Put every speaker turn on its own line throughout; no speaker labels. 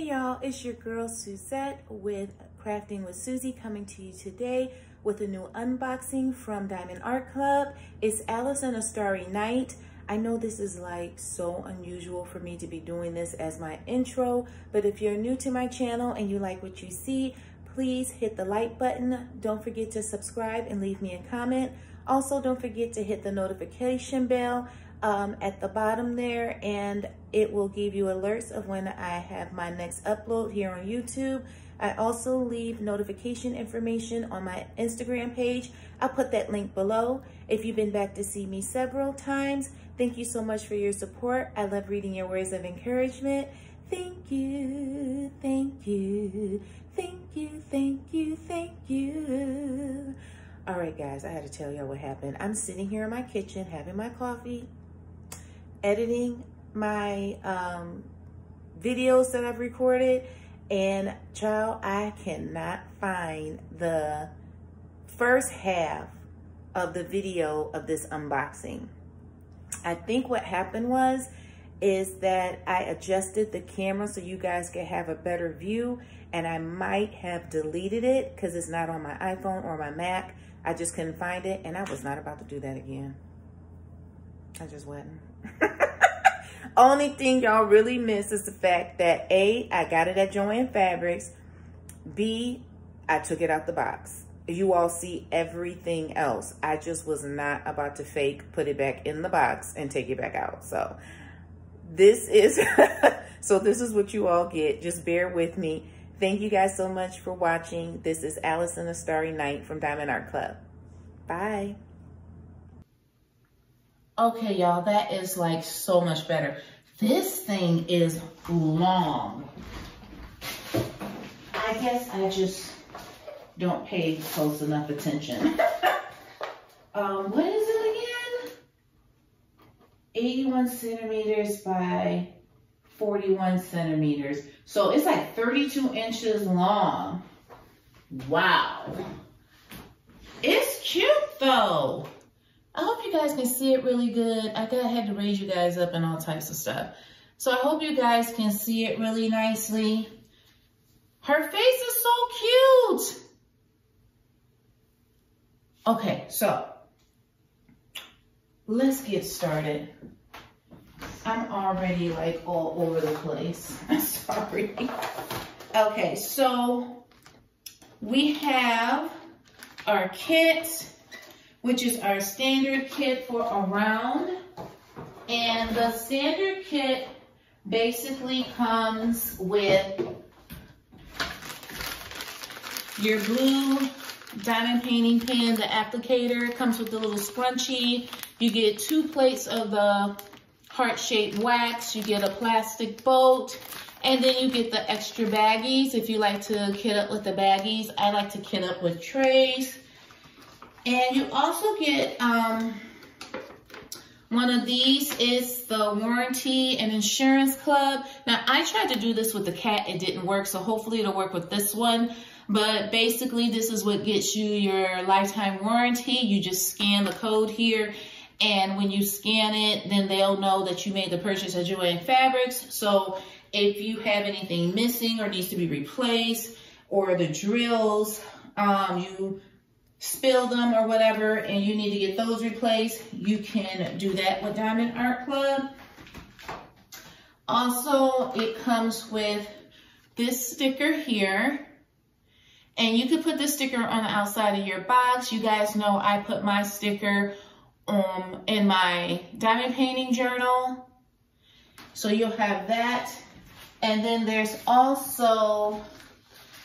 Hey y'all, it's your girl Suzette with Crafting with Susie coming to you today with a new unboxing from Diamond Art Club. It's Alice in a Starry Night. I know this is like so unusual for me to be doing this as my intro, but if you're new to my channel and you like what you see, please hit the like button. Don't forget to subscribe and leave me a comment. Also, don't forget to hit the notification bell um, at the bottom there and it will give you alerts of when I have my next upload here on YouTube. I also leave notification information on my Instagram page. I'll put that link below. If you've been back to see me several times, thank you so much for your support. I love reading your words of encouragement. Thank you, thank you, thank you, thank you, thank you. All right, guys, I had to tell y'all what happened. I'm sitting here in my kitchen having my coffee, editing my um, videos that I've recorded and child, I cannot find the first half of the video of this unboxing. I think what happened was is that I adjusted the camera so you guys could have a better view and I might have deleted it because it's not on my iPhone or my Mac. I just couldn't find it and I was not about to do that again. I just wasn't. Only thing y'all really miss is the fact that A, I got it at Joann Fabrics. B, I took it out the box. You all see everything else. I just was not about to fake, put it back in the box and take it back out. So this is, so this is what you all get. Just bear with me. Thank you guys so much for watching. This is Alice in a Starry Night from Diamond Art Club. Bye. Okay, y'all, that is like so much better. This thing is long. I guess I just don't pay close enough attention. um, what is it again? 81 centimeters by 41 centimeters. So it's like 32 inches long. Wow. It's cute though. I hope you guys can see it really good. I I had to raise you guys up and all types of stuff. So I hope you guys can see it really nicely. Her face is so cute. Okay, so let's get started. I'm already like all over the place. Sorry. Okay, so we have our kit which is our standard kit for a round. And the standard kit basically comes with your blue diamond painting pen, the applicator comes with a little scrunchie. You get two plates of the heart-shaped wax. You get a plastic boat. And then you get the extra baggies if you like to kit up with the baggies. I like to kit up with trays. And you also get um, one of these is the warranty and insurance club. Now I tried to do this with the cat, it didn't work. So hopefully it'll work with this one. But basically this is what gets you your lifetime warranty. You just scan the code here and when you scan it, then they'll know that you made the purchase at Joann Fabrics. So if you have anything missing or needs to be replaced or the drills, um, you spill them or whatever and you need to get those replaced, you can do that with Diamond Art Club. Also, it comes with this sticker here. And you can put this sticker on the outside of your box. You guys know I put my sticker um, in my diamond painting journal. So you'll have that. And then there's also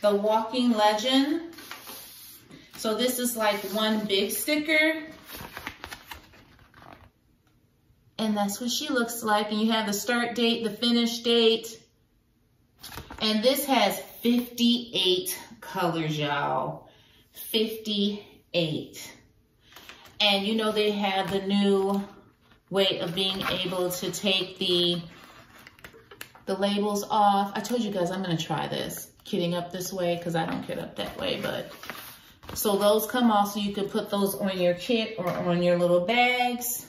the walking legend. So this is like one big sticker. And that's what she looks like. And you have the start date, the finish date. And this has 58 colors, y'all. 58. And you know they have the new way of being able to take the the labels off. I told you guys I'm going to try this, kitting up this way because I don't kit up that way, but so those come off so you can put those on your kit or on your little bags.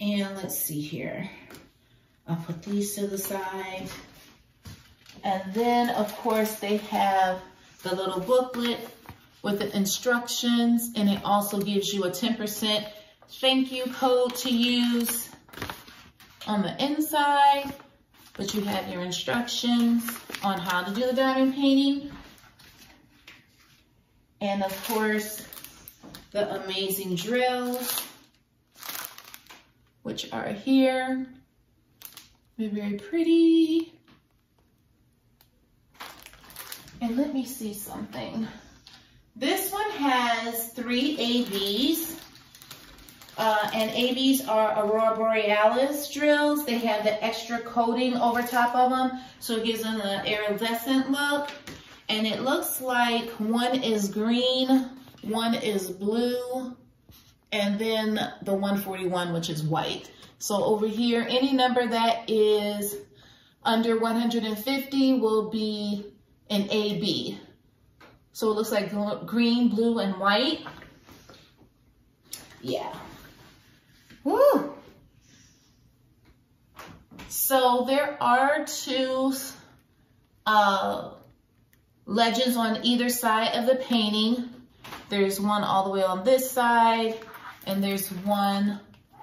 And let's see here. I'll put these to the side. And then of course they have the little booklet with the instructions and it also gives you a 10% thank you code to use on the inside. But you have your instructions on how to do the diamond painting. And of course, the amazing drills, which are here. They're very pretty. And let me see something. This one has three ABs. Uh, and ABs are Aurora Borealis drills. They have the extra coating over top of them, so it gives them an iridescent look. And it looks like one is green, one is blue, and then the 141, which is white. So over here, any number that is under 150 will be an AB. So it looks like green, blue, and white. Yeah. Woo! So there are two uh, legends on either side of the painting. There's one all the way on this side, and there's one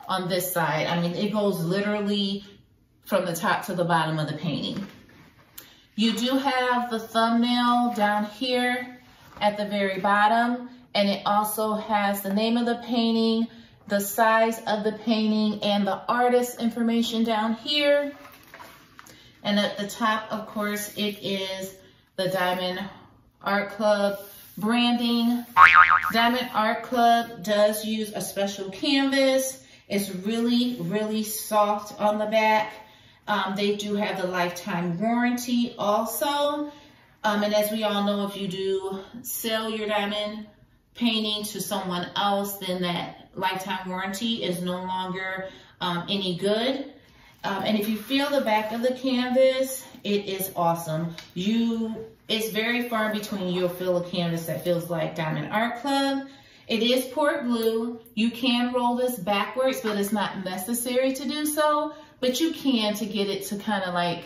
on this side. I mean, it goes literally from the top to the bottom of the painting. You do have the thumbnail down here at the very bottom, and it also has the name of the painting, the size of the painting and the artist information down here. And at the top, of course, it is the Diamond Art Club branding. Diamond Art Club does use a special canvas. It's really, really soft on the back. Um, they do have the lifetime warranty also. Um, and as we all know, if you do sell your diamond painting to someone else, then that lifetime warranty is no longer um, any good. Um, and if you feel the back of the canvas, it is awesome. You, it's very far between you'll feel a canvas that feels like Diamond Art Club. It is poured glue. You can roll this backwards, but it's not necessary to do so. But you can to get it to kind of like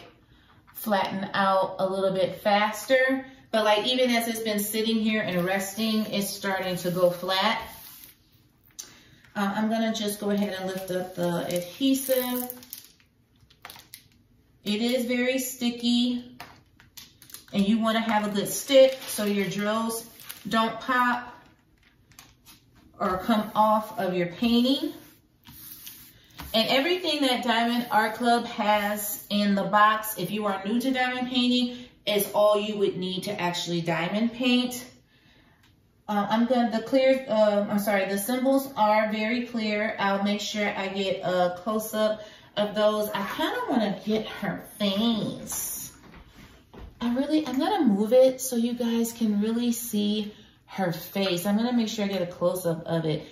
flatten out a little bit faster. But like even as it's been sitting here and resting, it's starting to go flat. Uh, I'm gonna just go ahead and lift up the adhesive. It is very sticky and you wanna have a good stick so your drills don't pop or come off of your painting. And everything that Diamond Art Club has in the box, if you are new to diamond painting, is all you would need to actually diamond paint. Uh, I'm going to, the clear, uh, I'm sorry, the symbols are very clear. I'll make sure I get a close-up of those. I kind of want to get her face. I really, I'm going to move it so you guys can really see her face. I'm going to make sure I get a close-up of it.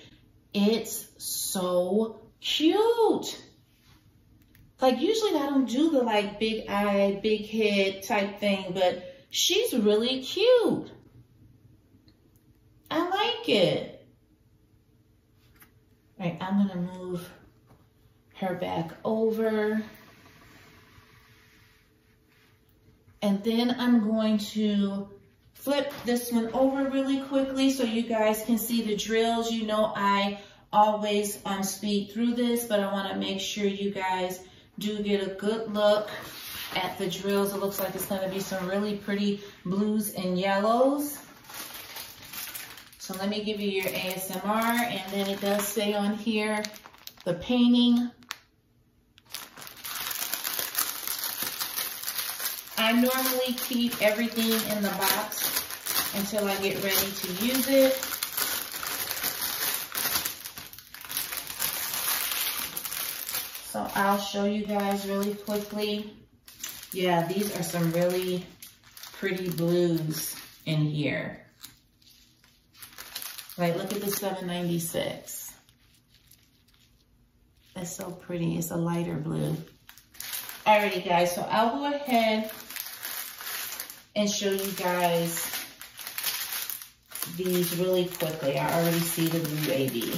It's so cute. Like usually I don't do the like big eye, big head type thing, but she's really cute. I like it. Right, I'm gonna move her back over. And then I'm going to flip this one over really quickly so you guys can see the drills. You know I always um, speed through this, but I wanna make sure you guys do get a good look at the drills. It looks like it's gonna be some really pretty blues and yellows. So let me give you your ASMR and then it does say on here, the painting. I normally keep everything in the box until I get ready to use it. So I'll show you guys really quickly. Yeah, these are some really pretty blues in here. Like, look at the 796. That's so pretty. It's a lighter blue. Alrighty, guys. So I'll go ahead and show you guys these really quickly. I already see the blue AB.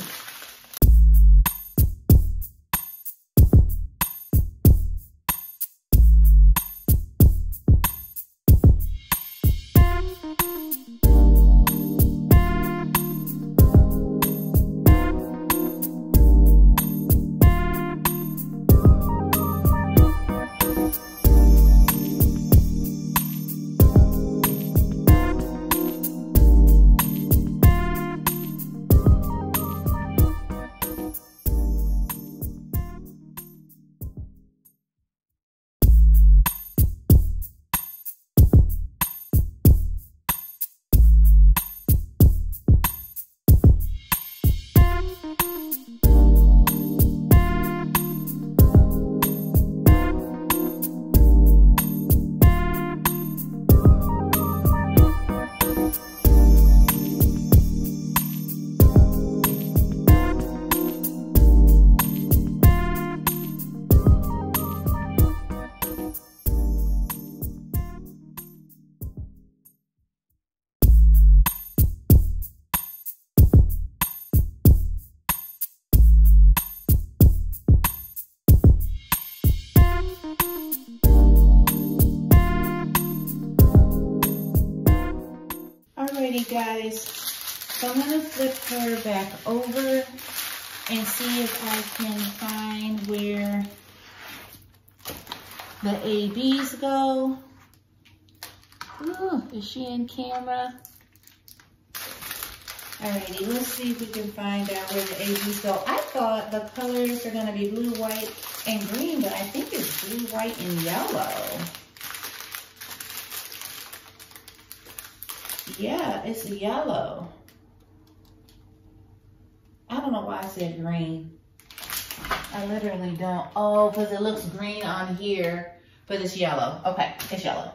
Alrighty guys, so I'm gonna flip her back over and see if I can find where the ABs go. Ooh, is she in camera? Alrighty, let's see if we can find out where the ABs go. I thought the colors are gonna be blue, white, and green, but I think it's blue, white, and yellow. Yeah, it's yellow. I don't know why I said green. I literally don't. Oh, because it looks green on here, but it's yellow. Okay, it's yellow.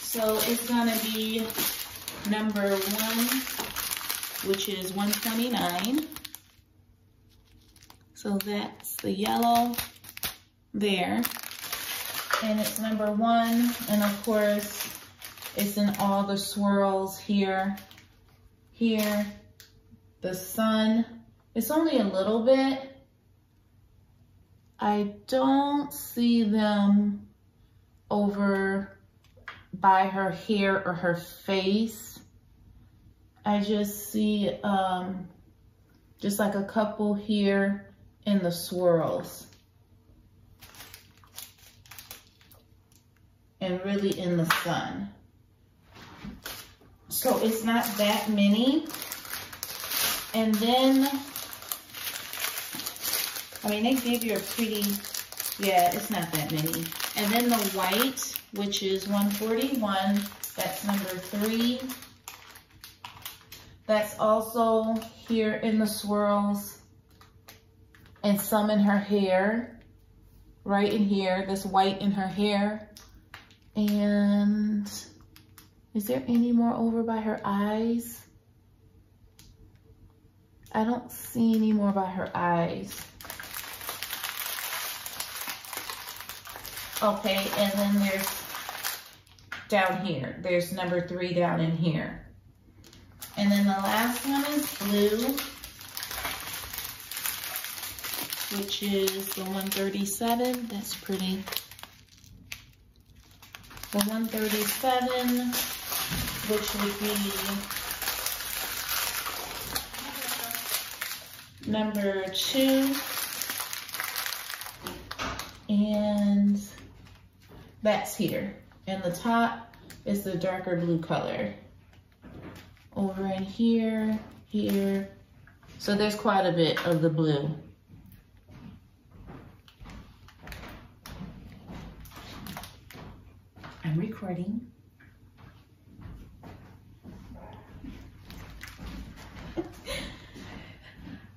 So it's gonna be number one, which is 129. So that's the yellow there. And it's number one, and of course, it's in all the swirls here, here, the sun. It's only a little bit. I don't see them over by her hair or her face. I just see um, just like a couple here in the swirls. And really in the sun. So it's not that many. And then, I mean, they give you a pretty, yeah, it's not that many. And then the white, which is 141. That's number three. That's also here in the swirls and some in her hair, right in here, this white in her hair. And is there any more over by her eyes? I don't see any more by her eyes. Okay, and then there's down here. There's number three down in here. And then the last one is blue, which is the 137. That's pretty. The 137, which would be number two. And that's here. And the top is the darker blue color. Over in here, here. So there's quite a bit of the blue. I'm recording.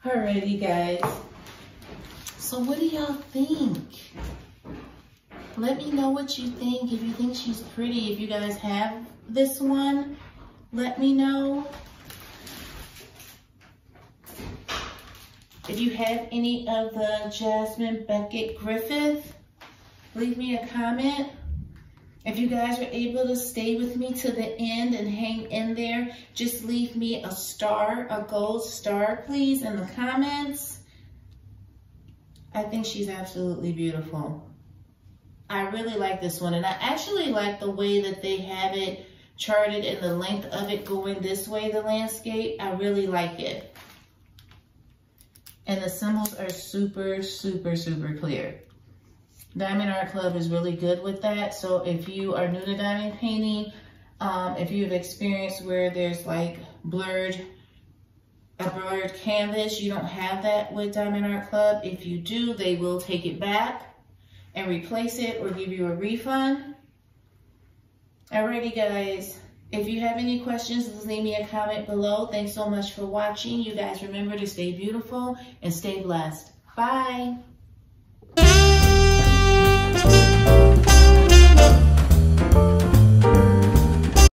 Alrighty guys. So what do y'all think? Let me know what you think. If you think she's pretty, if you guys have this one, let me know. If you have any of the Jasmine Becket Griffith, leave me a comment. If you guys are able to stay with me to the end and hang in there, just leave me a star, a gold star, please, in the comments. I think she's absolutely beautiful. I really like this one. And I actually like the way that they have it charted and the length of it going this way, the landscape. I really like it. And the symbols are super, super, super clear. Diamond Art Club is really good with that. So if you are new to diamond painting, um, if you have experience where there's like blurred, a blurred canvas, you don't have that with Diamond Art Club. If you do, they will take it back and replace it or give you a refund. Alrighty guys, if you have any questions, leave me a comment below. Thanks so much for watching. You guys remember to stay beautiful and stay blessed. Bye.